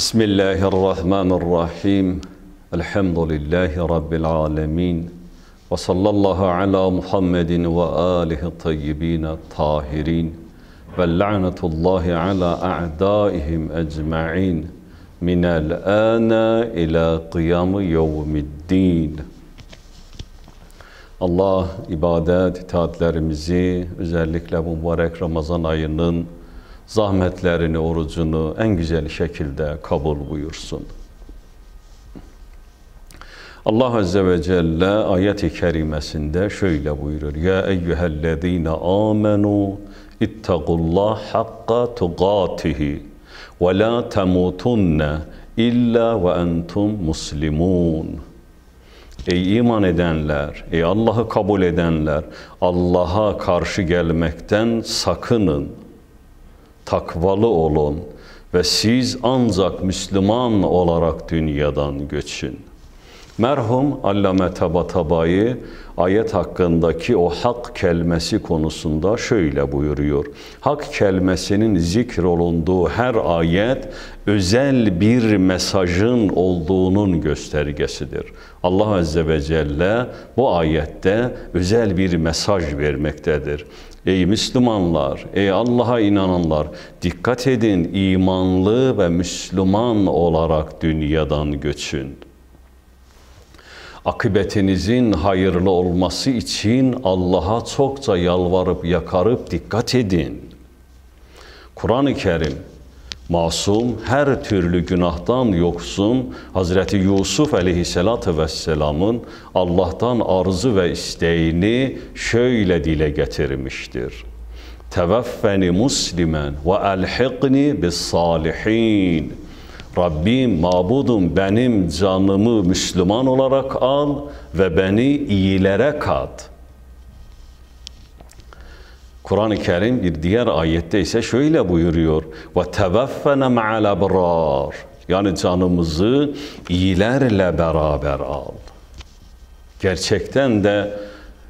بسم الله الرحمن الرحيم الحمد لله رب العالمين وصلى الله على محمد وآله الطيبين الطاهرين واللعنة الله على أعدائهم أجمعين من الآن إلى قيام يوم الدين Allah ibadet, itaatlerimizi özellikle bu mübarek Ramazan ayının zahmetlerini, orucunu en güzel şekilde kabul buyursun. Allah Azze ve Celle ayet-i kerimesinde şöyle buyurur. Ya eyyühellezine amenu ittaqullah hakka tugatihi ve la temutunne illa ve entum muslimun. Ey iman edenler, ey Allah'ı kabul edenler, Allah'a karşı gelmekten sakının takvalı olun ve siz ancak Müslüman olarak dünyadan göçün. Merhum Allame Tabatabai ayet hakkındaki o hak kelimesi konusunda şöyle buyuruyor. Hak kelimesinin zikrolunduğu her ayet özel bir mesajın olduğunun göstergesidir. Allah Azze ve Celle bu ayette özel bir mesaj vermektedir. Ey Müslümanlar, ey Allah'a inananlar, dikkat edin imanlı ve Müslüman olarak dünyadan göçün. Akıbetinizin hayırlı olması için Allah'a çokça yalvarıp yakarıp dikkat edin. Kur'an-ı Kerim masum, her türlü günahtan yoksun Hazreti Yusuf aleyhissalatü vesselamın Allah'tan arzı ve isteğini şöyle dile getirmiştir. Teveffeni muslimen ve elhiqni bis salihin. Rabbim, mabudum benim canımı Müslüman olarak al ve beni iyilere kat.'' Kur'an-ı Kerim bir diğer ayette ise şöyle buyuruyor. Ve tevaffene ma'al abrar. Yani canımızı iyilerle beraber al. Gerçekten de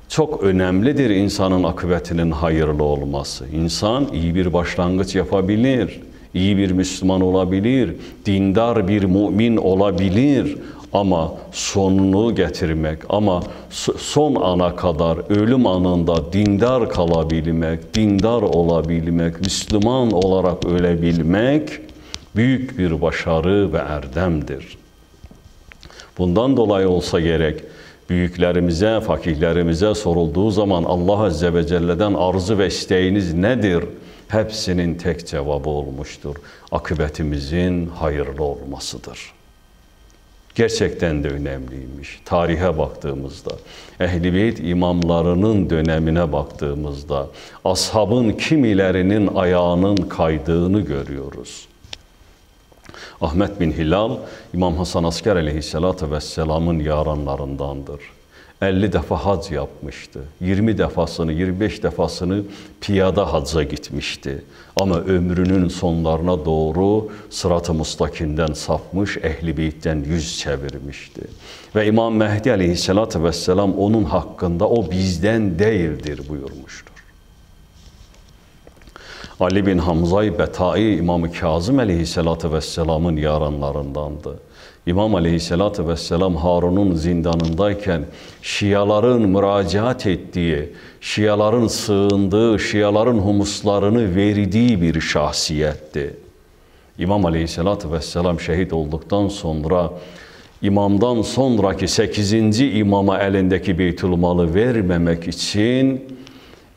çok önemlidir insanın akıbetinin hayırlı olması. İnsan iyi bir başlangıç yapabilir, iyi bir Müslüman olabilir, dindar bir mümin olabilir ama sonunu getirmek ama son ana kadar ölüm anında dindar kalabilmek, dindar olabilmek, Müslüman olarak ölebilmek büyük bir başarı ve erdemdir. Bundan dolayı olsa gerek büyüklerimize, fakihlerimize sorulduğu zaman Allah Azze ve Celle'den arzu ve isteğiniz nedir? Hepsinin tek cevabı olmuştur. Akıbetimizin hayırlı olmasıdır.'' gerçekten de önemliymiş. Tarihe baktığımızda, Beyt imamlarının dönemine baktığımızda, ashabın kimilerinin ayağının kaydığını görüyoruz. Ahmet bin Hilal, İmam Hasan Asker aleyhissalatü vesselamın yaranlarındandır. 50 defa hac yapmıştı. 20 defasını, 25 defasını piyada hacca gitmişti. Ama ömrünün sonlarına doğru sırat-ı mustakimden sapmış, ehli beytten yüz çevirmişti. Ve İmam Mehdi aleyhissalatü vesselam onun hakkında o bizden değildir buyurmuştur. Ali bin Hamza'yı Betai İmam-ı Kazım aleyhissalatü vesselamın yaranlarındandı. İmam Aleyhisselatü Vesselam Harun'un zindanındayken Şiaların müracaat ettiği, Şiaların sığındığı, Şiaların humuslarını verdiği bir şahsiyetti. İmam Aleyhisselatü Vesselam şehit olduktan sonra imamdan sonraki sekizinci imama elindeki beytülmalı vermemek için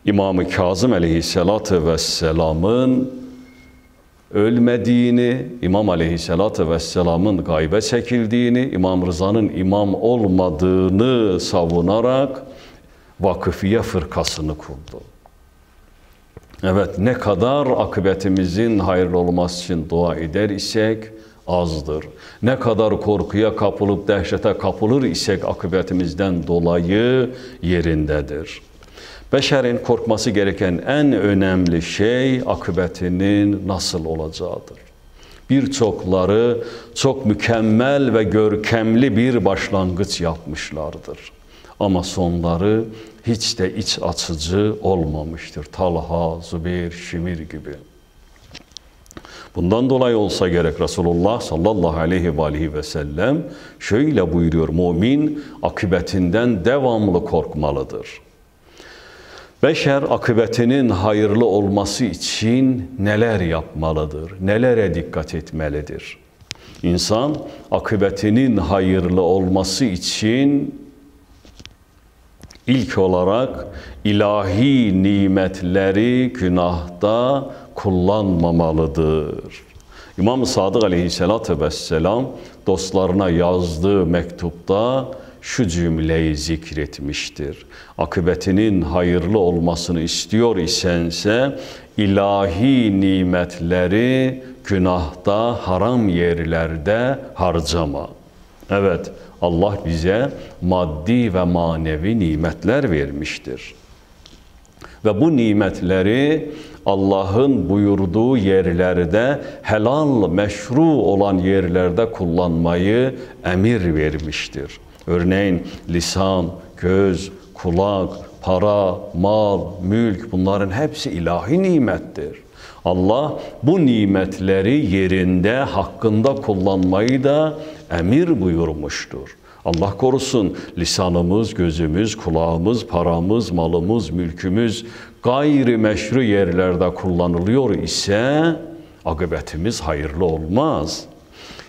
İmam-ı Kazım Aleyhisselatü Vesselam'ın ölmediğini, İmam Aleyhisselatü Vesselam'ın gaybe çekildiğini, İmam Rıza'nın imam olmadığını savunarak vakıfiye fırkasını kurdu. Evet ne kadar akıbetimizin hayırlı olması için dua eder isek azdır. Ne kadar korkuya kapılıp dehşete kapılır isek akıbetimizden dolayı yerindedir. Beşerin korkması gereken en önemli şey akıbetinin nasıl olacağıdır. Birçokları çok mükemmel ve görkemli bir başlangıç yapmışlardır. Ama sonları hiç de iç açıcı olmamıştır. Talha, Zübeyir, Şimir gibi. Bundan dolayı olsa gerek Resulullah sallallahu aleyhi ve aleyhi ve sellem şöyle buyuruyor. Mümin akıbetinden devamlı korkmalıdır. Beşer akıbetinin hayırlı olması için neler yapmalıdır? Nelere dikkat etmelidir? İnsan akıbetinin hayırlı olması için ilk olarak ilahi nimetleri günahda kullanmamalıdır. İmam Sadık aleyhissalatü vesselam dostlarına yazdığı mektupta şu cümleyi zikretmiştir. Akıbetinin hayırlı olmasını istiyor isense ilahi nimetleri günahda, haram yerlerde harcama. Evet, Allah bize maddi ve manevi nimetler vermiştir. Ve bu nimetleri Allah'ın buyurduğu yerlerde helal, meşru olan yerlerde kullanmayı emir vermiştir. Örneğin lisan, göz, kulak, para, mal, mülk bunların hepsi ilahi nimettir. Allah bu nimetleri yerinde, hakkında kullanmayı da emir buyurmuştur. Allah korusun lisanımız, gözümüz, kulağımız, paramız, malımız, mülkümüz gayri meşru yerlerde kullanılıyor ise akıbetimiz hayırlı olmaz.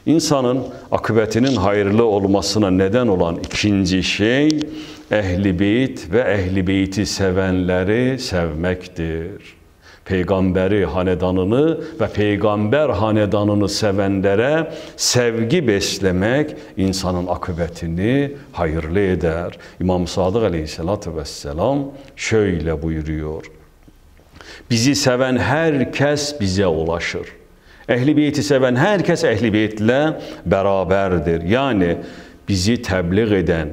İnsanın akıbetinin hayırlı olmasına neden olan ikinci şey ehli beyt ve ehli beyti sevenleri sevmektir peygamberi hanedanını ve peygamber hanedanını sevenlere sevgi beslemek insanın akıbetini hayırlı eder. İmam Sadık Aleyhisselatü Vesselam şöyle buyuruyor. Bizi seven herkes bize ulaşır. Ehli beyti seven herkes ehli beytle beraberdir. Yani bizi tebliğ eden,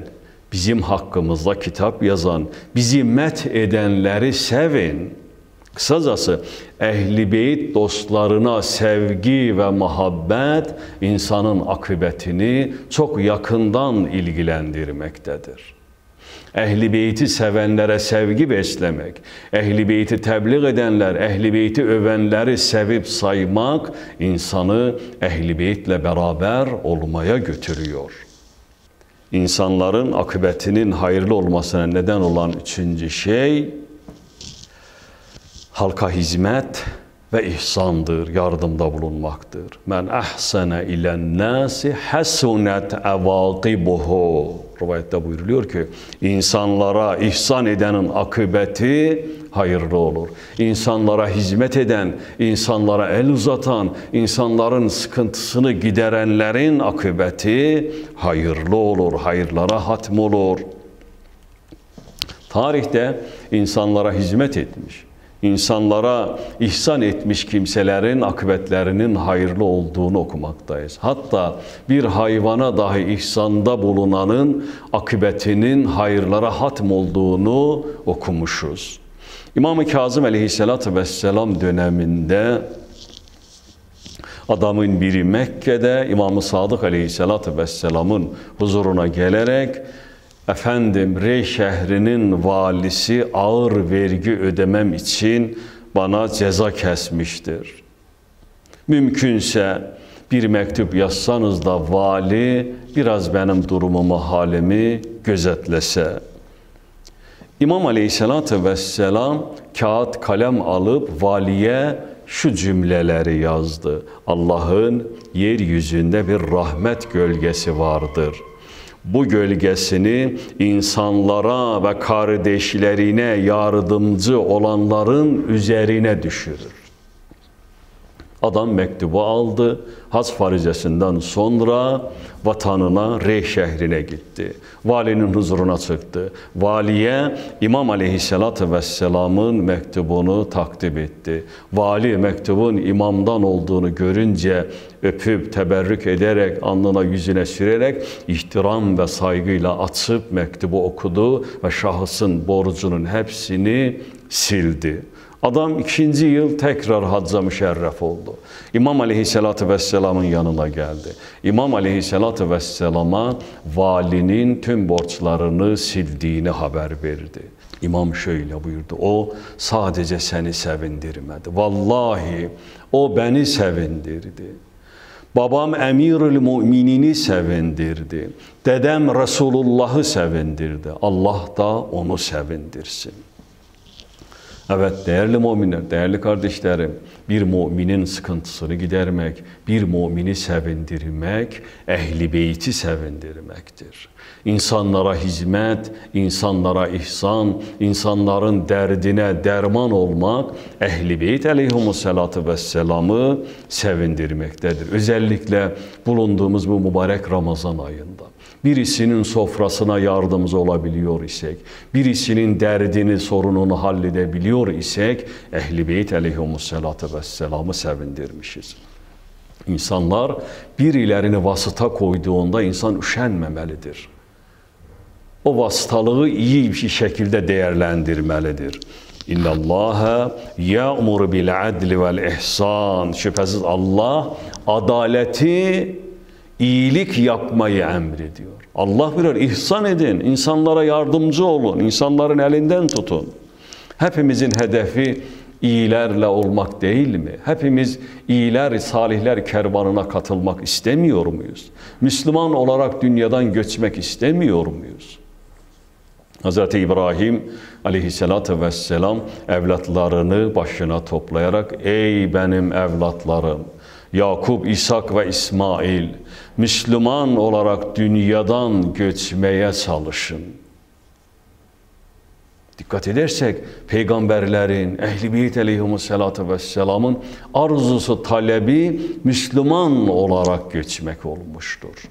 bizim hakkımızda kitap yazan, bizi met edenleri sevin. Kısacası ehli beyt dostlarına sevgi ve muhabbet insanın akıbetini çok yakından ilgilendirmektedir. Ehli beyti sevenlere sevgi beslemek, ehli beyti tebliğ edenler, ehli beyti övenleri sevip saymak insanı ehli beytle beraber olmaya götürüyor. İnsanların akıbetinin hayırlı olmasına neden olan üçüncü şey halka hizmet ve ihsandır, yardımda bulunmaktır. Men ahsene ilen nasi hasunet evakibuhu. Rivayette buyuruluyor ki insanlara ihsan edenin akıbeti hayırlı olur. İnsanlara hizmet eden, insanlara el uzatan, insanların sıkıntısını giderenlerin akıbeti hayırlı olur, hayırlara hatm olur. Tarihte insanlara hizmet etmiş, insanlara ihsan etmiş kimselerin akıbetlerinin hayırlı olduğunu okumaktayız. Hatta bir hayvana dahi ihsanda bulunanın akıbetinin hayırlara hatm olduğunu okumuşuz. İmam-ı Kazım aleyhissalatü vesselam döneminde adamın biri Mekke'de İmam-ı Sadık aleyhissalatü vesselamın huzuruna gelerek Efendim Rey şehrinin valisi ağır vergi ödemem için bana ceza kesmiştir. Mümkünse bir mektup yazsanız da vali biraz benim durumumu, halimi gözetlese. İmam Aleyhisselatü Vesselam kağıt kalem alıp valiye şu cümleleri yazdı. Allah'ın yeryüzünde bir rahmet gölgesi vardır.'' Bu gölgesini insanlara ve kardeşlerine yardımcı olanların üzerine düşürür. Adam mektubu aldı. Hac faricesinden sonra vatanına Rey şehrine gitti. Valinin huzuruna çıktı. Valiye İmam Aleyhisselatü Vesselam'ın mektubunu takdim etti. Vali mektubun imamdan olduğunu görünce öpüp teberrük ederek alnına yüzüne sürerek ihtiram ve saygıyla açıp mektubu okudu ve şahısın borcunun hepsini sildi. Adam ikinci il təkrar hacca müşərrəf oldu. İmam əleyhissalatü vəssalamın yanına gəldi. İmam əleyhissalatü vəssalama valinin tüm borclarını sildiyini xəbər verdi. İmam şöylə buyurdu: "O sadəcə səni sevindirmədi. Vallahi o bəni sevindirdi. Babam Əmirül Möminini sevindirdi. Dədəm Resulullahı sevindirdi. Allah da onu sevindirsin." Evet değerli müminler, değerli kardeşlerim, bir müminin sıkıntısını gidermek, bir mümini sevindirmek, ehli beyti sevindirmektir. İnsanlara hizmet, insanlara ihsan, insanların derdine derman olmak, ehli beyt aleyhimussalatu vesselam'ı sevindirmektedir. Özellikle bulunduğumuz bu mübarek Ramazan ayında birisinin sofrasına yardımcı olabiliyor isek, birisinin derdini, sorununu halledebiliyor isek, Ehl-i Beyt aleyhimussalatu vesselam'ı sevindirmişiz. İnsanlar birilerini vasıta koyduğunda insan üşenmemelidir. O vasıtalığı iyi bir şekilde değerlendirmelidir. İnna Allaha ya'muru bil adli vel ihsan. Şüphesiz Allah adaleti iyilik yapmayı emrediyor. Allah bilir ihsan edin, insanlara yardımcı olun, insanların elinden tutun. Hepimizin hedefi iyilerle olmak değil mi? Hepimiz iyiler, salihler kervanına katılmak istemiyor muyuz? Müslüman olarak dünyadan göçmek istemiyor muyuz? Hz. İbrahim aleyhissalatü vesselam evlatlarını başına toplayarak ey benim evlatlarım Yakup, İshak ve İsmail Müslüman olarak dünyadan göçmeye çalışın. Dikkat edersek peygamberlerin, ehl-i beyt aleyhimussalatu vesselamın arzusu, talebi Müslüman olarak göçmek olmuştur.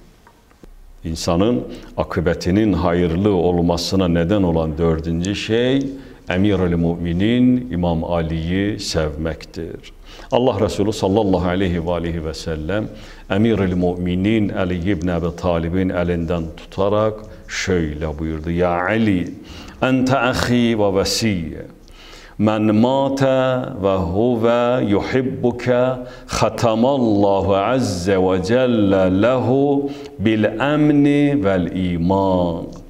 İnsanın akıbetinin hayırlı olmasına neden olan dördüncü şey Əmirül Müminin İmam Aliyi sevməkdir. Allah Resulü sallallahu aleyhi ve aleyhi ve sellem Əmirül Müminin Ali ibn Əbi Talibin əlindən tutarak şöyle buyurdu. Ya Ali, əntə əxi və vəsiyyə. Mən matə və huvə yuhibbukə xatamallahu əzzə və cəllə ləhu bil əmni vəl iman.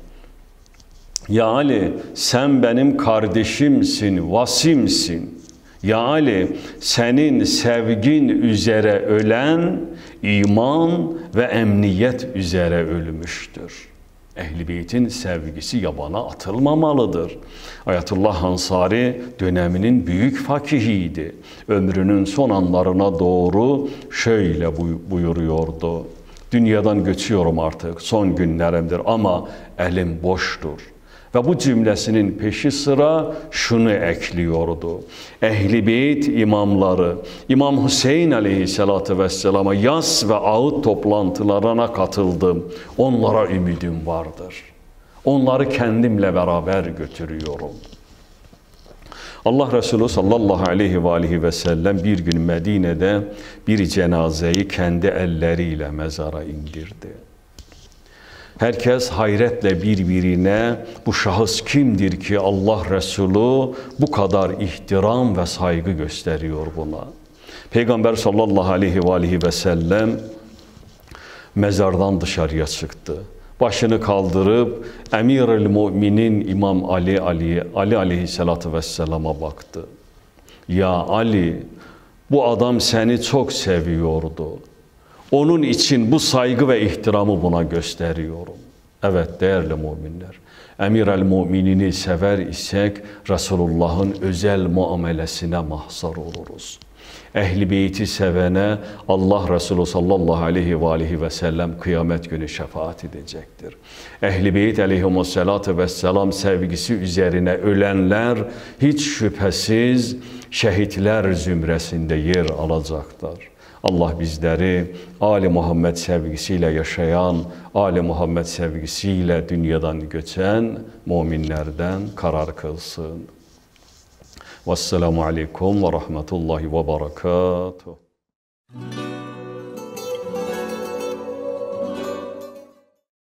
Ya Ali sen benim kardeşimsin, vasimsin. Ya Ali senin sevgin üzere ölen iman ve emniyet üzere ölmüştür. Ehli Beyt'in sevgisi yabana atılmamalıdır. Ayetullah Hansari döneminin büyük fakihiydi. Ömrünün son anlarına doğru şöyle buyuruyordu. Dünyadan göçüyorum artık, son günlerimdir ama elim boştur. Ve bu cümlesinin peşi sıra şunu ekliyordu. Ehli Beyt imamları, İmam Hüseyin aleyhissalatü vesselama yaz ve ağıt toplantılarına katıldım. Onlara ümidim vardır. Onları kendimle beraber götürüyorum. Allah Resulü sallallahu aleyhi ve aleyhi ve sellem bir gün Medine'de bir cenazeyi kendi elleriyle mezara indirdi. Herkes hayretle birbirine bu şahıs kimdir ki Allah Resulü bu kadar ihtiram ve saygı gösteriyor buna. Peygamber sallallahu aleyhi ve aleyhi ve sellem mezardan dışarıya çıktı. Başını kaldırıp Emir-ül Müminin İmam Ali Ali Ali aleyhissalatu vesselama baktı. Ya Ali bu adam seni çok seviyordu. Onun için bu saygı ve ihtiramı buna gösteriyorum. Evet değerli müminler. Emir el müminini sever isek Resulullah'ın özel muamelesine mahzar oluruz. Ehli beyti sevene Allah Resulü sallallahu aleyhi ve aleyhi ve sellem kıyamet günü şefaat edecektir. Ehli beyt aleyhimussalatu vesselam sevgisi üzerine ölenler hiç şüphesiz şehitler zümresinde yer alacaklar. Allah bizleri Ali Muhammed sevgisiyle yaşayan, Ali Muhammed sevgisiyle dünyadan göçen müminlerden karar kılsın. Vesselamu aleyküm ve rahmetullahi ve berekatuhu.